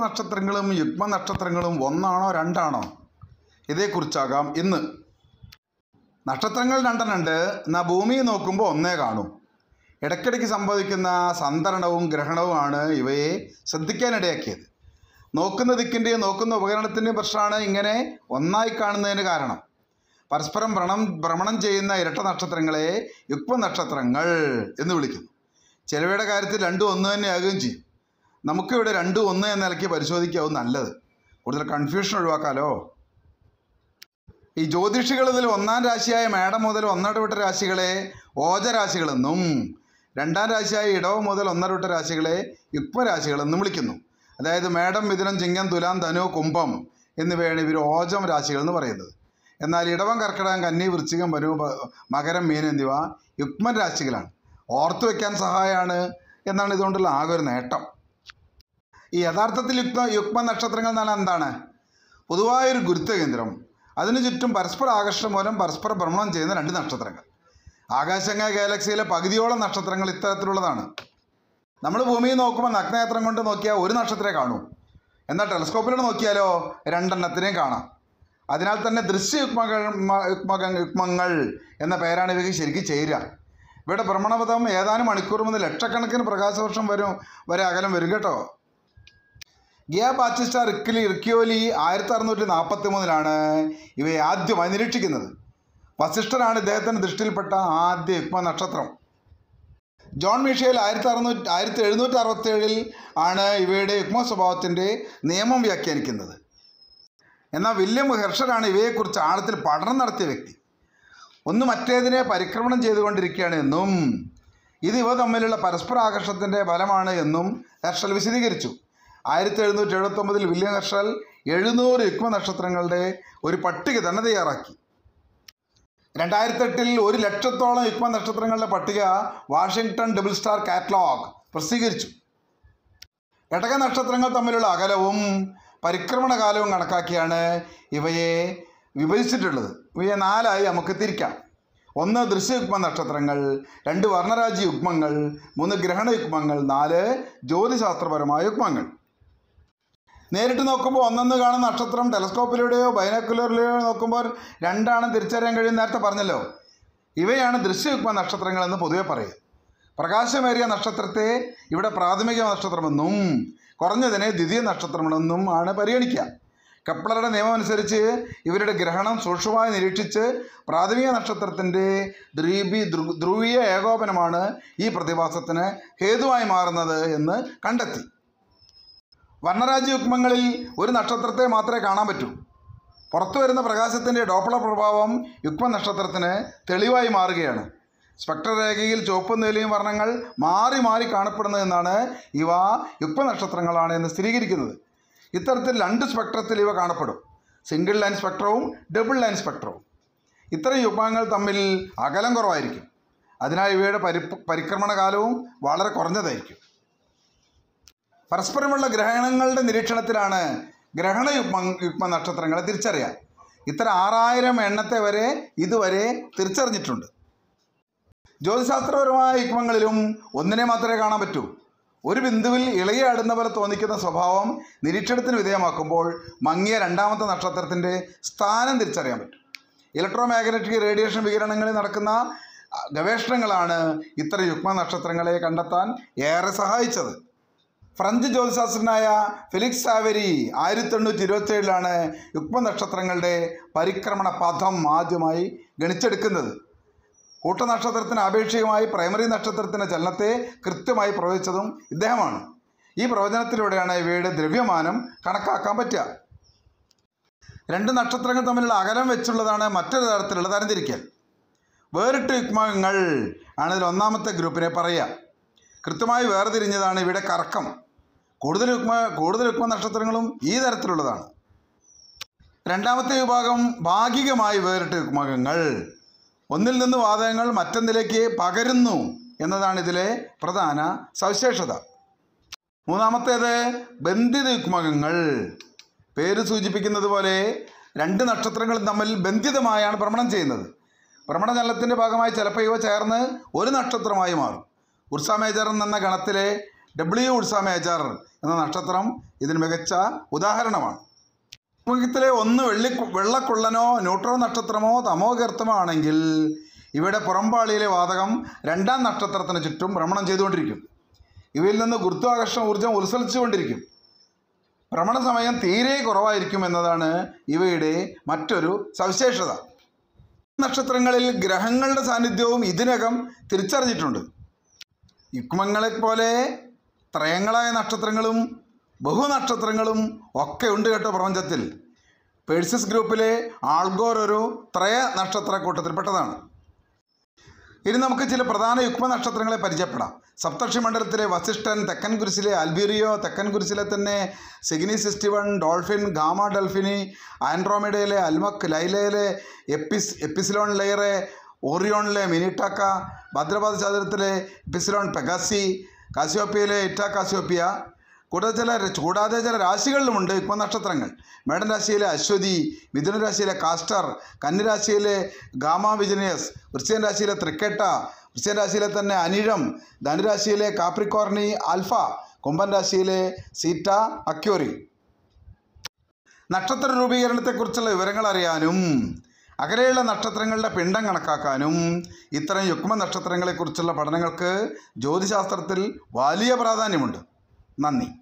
നക്ഷത്രങ്ങളും യുഗ്മ നക്ഷത്രങ്ങളും ഒന്നാണോ രണ്ടാണോ? ഇതേക്കുറിച്ചാകാം ഇന്ന്. നക്ഷത്രങ്ങൾ രണ്ടെണ്ണുണ്ട്. എന്നാൽ ഭൂമി നോക്കുമ്പോൾ ഒന്നേ കാണും. ഇടയ്ക്കിടയ്ക്ക് സംഭവിക്കുന്ന സന്തരണവും ഗ്രഹണവുമാണ് ഇവയെ ശ്രദ്ധിക്കാനിടയാക്കിയത്. നോക്കുന്ന ദിക്കിന്റെയും നോക്കുന്ന ഉപകരണത്തിന്റെയും പ്രശ്നമാണ് ഇങ്ങനെ ഒന്നായി കാണുന്നതിന് കാരണം. പരസ്പരം ഭ്രമണം ഭ്രമണം ചെയ്യുന്ന ഇരട്ട നക്ഷത്രങ്ങളെ യുഗ്മ നക്ഷത്രങ്ങൾ എന്ന് വിളിക്കുന്നു. ചിലവയുടെ കാര്യത്തിൽ രണ്ടും ഒന്ന് തന്നെയാകുകയും ചെയ്യും. നമുക്കിവിടെ രണ്ട് ഒന്ന് എന്ന നിലയ്ക്ക് പരിശോധിക്കാവും നല്ലത്. കൂടുതൽ കൺഫ്യൂഷൻ ഒഴിവാക്കാലോ. ഈ ജ്യോതിഷികൾ ഇതിൽ ഒന്നാം രാശിയായ മേടം മുതൽ ഒന്നടവിട്ട രാശികളെ ഓജരാശികളെന്നും രണ്ടാം രാശിയായ ഇടവ് മുതൽ ഒന്നരവിട്ട രാശികളെ യുഗ്മരാശികളെന്നും വിളിക്കുന്നു. അതായത് മേടം മിഥുനം ചിങ്ങം തുലാം ധനു കുംഭം എന്നിവയാണ് ഇവർ ഓജം രാശികൾ എന്ന് പറയുന്നത്. എന്നാൽ ഇടവം കർക്കിടകം കന്നി വൃശ്ചികം വരു മകരം മീൻ എന്നിവ യുക്മൻ രാശികളാണ്. ഓർത്തു വയ്ക്കാൻ സഹായമാണ് എന്നാണ് ഇതുകൊണ്ടുള്ള ആകെ ഒരു നേട്ടം. ഈ യഥാർത്ഥത്തിൽ യുഗ്മ യുഗ്മ നക്ഷത്രങ്ങൾ എന്നാൽ എന്താണ്? പൊതുവായൊരു ഗുരുത്വകേന്ദ്രം അതിനു ചുറ്റും പരസ്പര ആകർഷണം മൂലം പരസ്പര ഭ്രമണം ചെയ്യുന്ന രണ്ട് നക്ഷത്രങ്ങൾ. ആകാശങ്ങ ഗാലക്സിയിലെ പകുതിയോളം നക്ഷത്രങ്ങൾ ഇത്തരത്തിലുള്ളതാണ്. നമ്മൾ ഭൂമിയിൽ നോക്കുമ്പോൾ നഗ്നേത്രം കൊണ്ട് നോക്കിയാൽ ഒരു നക്ഷത്രമേ കാണൂ. എന്നാൽ ടെലസ്കോപ്പിലൂടെ നോക്കിയാലോ രണ്ടെണ്ണത്തിനെയും കാണാം. അതിനാൽ തന്നെ ദൃശ്യയുഗ്മകൾ മ- യുഗ്മക യുഗ്മങ്ങൾ എന്ന പേരാണ് ഇവയ്ക്ക് ശരിക്കും ചേരുക. ഇവയുടെ ഭ്രമണപഥം ഏതാനും മണിക്കൂർ മുതൽ ലക്ഷക്കണക്കിന് പ്രകാശവർഷം വരും വരെ അകലം വരും കേട്ടോ. ഗിയ ബാറ്റിസ്റ്റ റിക്കിലി റിക്കിയോലി ആയിരത്തി അറുന്നൂറ്റി നാൽപ്പത്തി മൂന്നിലാണ് ഇവയെ ആദ്യമായി നിരീക്ഷിക്കുന്നത്. വസിഷ്ഠനാണ് ഇദ്ദേഹത്തിന്റെ ദൃഷ്ടിയിൽപ്പെട്ട ആദ്യ യുഗ്മ നക്ഷത്രം. ജോൺ മിഷേൽ ആയിരത്തി അറുന്നൂറ്റി ആയിരത്തി എഴുന്നൂറ്റി അറുപത്തേഴിൽ ആണ് ഇവയുടെ യുഗ്മ സ്വഭാവത്തിന്റെ നിയമം വ്യാഖ്യാനിക്കുന്നത്. എന്നാൽ വില്യം ഹെർഷറാണ് ഇവയെക്കുറിച്ച് ആഴത്തിൽ പഠനം നടത്തിയ വ്യക്തി. ഒന്ന് മറ്റേതിനെ പരിക്രമണം ചെയ്തുകൊണ്ടിരിക്കുകയാണ് എന്നും ഇത് ഇവ തമ്മിലുള്ള പരസ്പര ആകർഷണത്തിന്റെ ഫലമാണ് എന്നും ഹെർഷൽ വിശദീകരിച്ചു. ആയിരത്തി എഴുന്നൂറ്റി എഴുപത്തൊമ്പതിൽ വില്യം ഹർഷൽ എഴുന്നൂറ് യുഗ്മ നക്ഷത്രങ്ങളുടെ ഒരു പട്ടിക തന്നെ തയ്യാറാക്കി. രണ്ടായിരത്തി എട്ടിൽ ഒരു ലക്ഷത്തോളം യുഗ്മ നക്ഷത്രങ്ങളുടെ പട്ടിക വാഷിങ്ടൺ ഡബിൾ സ്റ്റാർ കാറ്റലോഗ് പ്രസിദ്ധീകരിച്ചു. ഘടക നക്ഷത്രങ്ങൾ തമ്മിലുള്ള അകലവും പരിക്രമണകാലവും കണക്കാക്കിയാണ് ഇവയെ വിഭജിച്ചിട്ടുള്ളത്. ഇവയെ നാലായി നമുക്ക് തിരിക്കാം. ഒന്ന് ദൃശ്യയുഗ്മ നക്ഷത്രങ്ങൾ രണ്ട് വർണരാജി യുഗ്മങ്ങൾ മൂന്ന് ഗ്രഹണ യുഗ്മങ്ങൾ നാല് ജ്യോതിശാസ്ത്രപരമായ യുഗ്മങ്ങൾ. നേരിട്ട് നോക്കുമ്പോൾ ഒന്നെന്ന് കാണുന്ന നക്ഷത്രം ടെലസ്കോപ്പിലൂടെയോ ബൈനോക്കുലറിലൂടെയോ നോക്കുമ്പോൾ രണ്ടാണ് തിരിച്ചറിയാൻ കഴിയും നേരത്തെ പറഞ്ഞല്ലോ. ഇവയാണ് ദൃശ്യയുഗ്മ നക്ഷത്രങ്ങളെന്ന് പൊതുവെ പറയും. പ്രകാശമേറിയ നക്ഷത്രത്തെ ഇവിടെ പ്രാഥമിക നക്ഷത്രമെന്നും കുറഞ്ഞതിനെ ദ്വിതീയ നക്ഷത്രങ്ങളെന്നും ആണ് പരിഗണിക്കുക. കപ്ലറുടെ നിയമം അനുസരിച്ച് ഇവരുടെ ഗ്രഹണം സൂക്ഷ്മമായി നിരീക്ഷിച്ച് പ്രാഥമിക നക്ഷത്രത്തിന്റെ ദ്രീപി ധ്രു- ധ്രുവീയ ഏകോപനമാണ് ഈ പ്രതിഭാസത്തിന് ഹേതുവായി മാറുന്നത് എന്ന് കണ്ടെത്തി. വർണരാജ്യ യുഗ്മങ്ങളിൽ ഒരു നക്ഷത്രത്തെ മാത്രമേ കാണാൻ പറ്റൂ. പുറത്തു വരുന്ന പ്രകാശത്തിന്റെ ഡോപ്പള പ്രഭാവം യുഗ്മ നക്ഷത്രത്തിന് തെളിവായി മാറുകയാണ്. സ്പെക്ട്ര രേഖയിൽ ചുവപ്പും നീലയും വർണങ്ങൾ മാറി മാറി കാണപ്പെടുന്നതെന്നാണ് ഇവ യുഗ്മ നക്ഷത്രങ്ങളാണ് എന്ന് സ്ഥിരീകരിക്കുന്നത്. ഇത്തരത്തിൽ രണ്ട് സ്പെക്ട്രത്തിൽ ഇവ കാണപ്പെടും. സിംഗിൾ ലൈൻ സ്പെക്ട്രവും ഡബിൾ ലൈൻ സ്പെക്ട്രവും. ഇത്തരം യുഗ്മങ്ങൾ തമ്മിൽ അകലം കുറവായിരിക്കും. അതിനാൽ ഇവയുടെ പരി പരിക്രമണ കാലവും വളരെ കുറഞ്ഞതായിരിക്കും. പരസ്പരമുള്ള ഗ്രഹണങ്ങളുടെ നിരീക്ഷണത്തിലാണ് ഗ്രഹണ യുഗ്മ നക്ഷത്രങ്ങളെ തിരിച്ചറിയാം ഇത്ര ആറായിരം എണ്ണത്തെ വരെ ഇതുവരെ തിരിച്ചറിഞ്ഞിട്ടുണ്ട്. ജ്യോതിശാസ്ത്രപരമായ യുഗ്മങ്ങളിലും ഒന്നിനെ മാത്രമേ കാണാൻ പറ്റൂ. ഒരു ബിന്ദുവിൽ ഇളയാടുന്ന പോലെ തോന്നിക്കുന്ന സ്വഭാവം നിരീക്ഷണത്തിന് വിധേയമാക്കുമ്പോൾ മങ്ങിയ രണ്ടാമത്തെ നക്ഷത്രത്തിന്റെ സ്ഥാനം തിരിച്ചറിയാൻ പറ്റും. ഇലക്ട്രോ മാഗ്നറ്റിക് റേഡിയേഷൻ വികിരണങ്ങളിൽ നടക്കുന്ന ഗവേഷണങ്ങളാണ് ഇത്തരം യുഗ്മ നക്ഷത്രങ്ങളെ കണ്ടെത്താൻ ഏറെ സഹായിച്ചത്. ഫ്രഞ്ച് ജ്യോതിശാസ്ത്രനായ ഫിലിക്സ് സാവരി ആയിരത്തി എണ്ണൂറ്റി ഇരുപത്തേഴിലാണ് യുഗ്മ നക്ഷത്രങ്ങളുടെ പരിക്രമണ പഥം ആദ്യമായി ഗണിച്ചെടുക്കുന്നത്. കൂട്ടനക്ഷത്രത്തിന് ആപേക്ഷികമായി പ്രൈമറി നക്ഷത്രത്തിന്റെ ചലനത്തെ കൃത്യമായി പ്രവചിച്ചതും ഇദ്ദേഹമാണ്. ഈ പ്രവചനത്തിലൂടെയാണ് ഇവയുടെ ദ്രവ്യമാനം കണക്കാക്കാൻ പറ്റുക. രണ്ട് നക്ഷത്രങ്ങൾ തമ്മിലുള്ള അകലം വെച്ചുള്ളതാണ് മറ്റൊരു തരത്തിലുള്ള തരംതിരിക്കൽ. വേറിട്ട് യുഗ്മങ്ങൾ ആണ് ഒന്നാമത്തെ ഗ്രൂപ്പിനെ പറയുക. കൃത്യമായി വേർതിരിഞ്ഞതാണ് ഇവിടെ കറക്കം. കൂടുതൽ യുഗ്മ കൂടുതൽ യുഗ്മ നക്ഷത്രങ്ങളും ഈ തരത്തിലുള്ളതാണ്. രണ്ടാമത്തെ വിഭാഗം ഭാഗികമായി വേറിട്ട യുഗ്മകങ്ങൾ ഒന്നിൽ നിന്ന് വാതകങ്ങൾ മറ്റൊന്നിലേക്ക് പകരുന്നു എന്നതാണ് ഇതിലെ പ്രധാന സവിശേഷത. മൂന്നാമത്തേത് ബന്ധിത യുഗ്മകങ്ങൾ പേര് സൂചിപ്പിക്കുന്നത് പോലെ രണ്ട് നക്ഷത്രങ്ങളും തമ്മിൽ ബന്ധിതമായാണ് ഭ്രമണം ചെയ്യുന്നത്. ഭ്രമണചലനത്തിന്റെ ഭാഗമായി ചിലപ്പോൾ ഇവ ചേർന്ന് ഒരു നക്ഷത്രമായി മാറും. ഉർസ മേജർ എന്ന ഗണത്തിലെ ഡബ്ല്യു ഉർസ മേജർ എന്ന നക്ഷത്രം ഇതിന് മികച്ച ഉദാഹരണമാണ്. യുഗ്മത്തിലെ ഒന്ന് വെള്ളി വെള്ളക്കുള്ളനോ ന്യൂട്രോ നക്ഷത്രമോ തമോ ഗർത്തമോ ആണെങ്കിൽ ഇവയുടെ പുറംപാളിയിലെ വാതകം രണ്ടാം നക്ഷത്രത്തിന് ചുറ്റും ഭ്രമണം ചെയ്തുകൊണ്ടിരിക്കും. ഇവയിൽ നിന്ന് ഗുരുത്വാകർഷണ ഊർജം ഉത്സലിച്ചുകൊണ്ടിരിക്കും. ഭ്രമണ സമയം തീരെ കുറവായിരിക്കും എന്നതാണ് ഇവയുടെ മറ്റൊരു സവിശേഷത. നക്ഷത്രങ്ങളിൽ ഗ്രഹങ്ങളുടെ സാന്നിധ്യവും ഇതിനകം തിരിച്ചറിഞ്ഞിട്ടുണ്ട്. യുഗ്മങ്ങളെ പോലെ ത്രയങ്ങളായ നക്ഷത്രങ്ങളും ബഹുനക്ഷത്രങ്ങളും ഒക്കെ ഉണ്ട് കേട്ടോ പ്രപഞ്ചത്തിൽ. പേഴ്സിസ് ഗ്രൂപ്പിലെ ആൾഗോർ ഒരു ത്രയ നക്ഷത്ര കൂട്ടത്തിൽപ്പെട്ടതാണ് ഇനി നമുക്ക് ചില പ്രധാന യുഗ്മ നക്ഷത്രങ്ങളെ പരിചയപ്പെടാം. സപ്തർഷി മണ്ഡലത്തിലെ വസിഷ്ഠൻ തെക്കൻ കുരിശിലെ അൽബീറിയോ തെക്കൻ കുരിശിലെ തന്നെ Cygni sixty one dolphin gamma Delphini ആൻഡ്രോമിഡയിലെ Almach ലൈലയിലെ എപ്പിസ് എപ്പിസിലോൺ ലെയറെ ഓറിയോണിലെ മിനിട്ടാക്ക ഭദ്രപാദ ചതുരത്തിലെ ബിസിലോൺ പെഗാസി കാസിയോപ്പിയയിലെ ഇറ്റാ കാസിയോപ്പിയ കൂടാതെ ചില കൂടാതെ ചില രാശികളിലുമുണ്ട് ഇപ്പം നക്ഷത്രങ്ങൾ. മേടൻ രാശിയിലെ അശ്വതി മിഥുന രാശിയിലെ കാസ്റ്റർ കന്നിരാശിയിലെ ഗാമ വിജനിയസ് വൃശ്ചികൻ രാശിയിലെ തൃക്കെട്ട വൃശ്ചികൻ രാശിയിലെ തന്നെ അനിഴം ധനുരാശിയിലെ കാപ്രിക്കോർണി ആൽഫ കുംഭൻ രാശിയിലെ സീറ്റ അക്യോറി. നക്ഷത്ര രൂപീകരണത്തെക്കുറിച്ചുള്ള വിവരങ്ങൾ അറിയാനും അകലെയുള്ള നക്ഷത്രങ്ങളുടെ പിണ്ഡം കണക്കാക്കാനും ഇത്തരം യുഗ്മ നക്ഷത്രങ്ങളെക്കുറിച്ചുള്ള പഠനങ്ങൾക്ക് ജ്യോതിശാസ്ത്രത്തിൽ വലിയ പ്രാധാന്യമുണ്ട്. നന്ദി.